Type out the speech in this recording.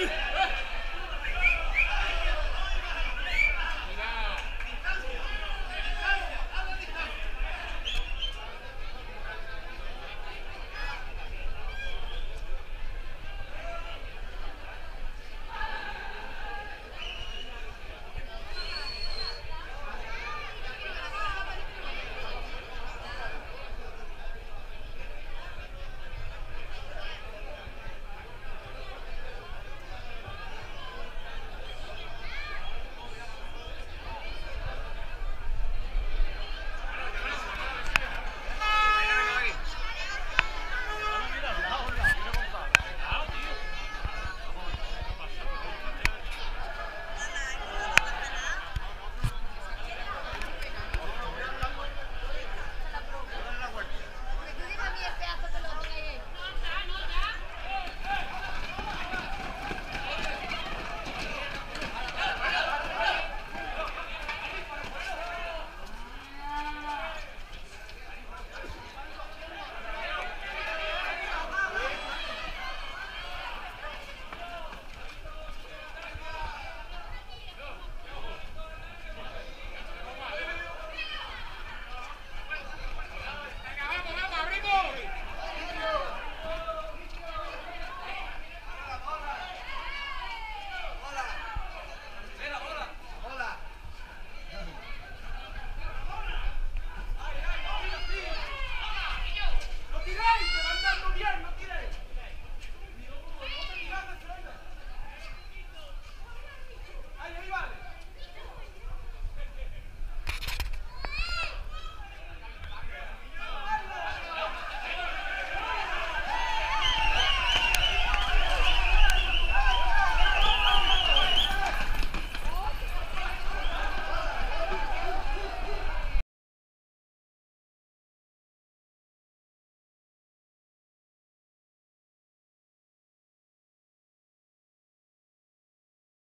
Yeah.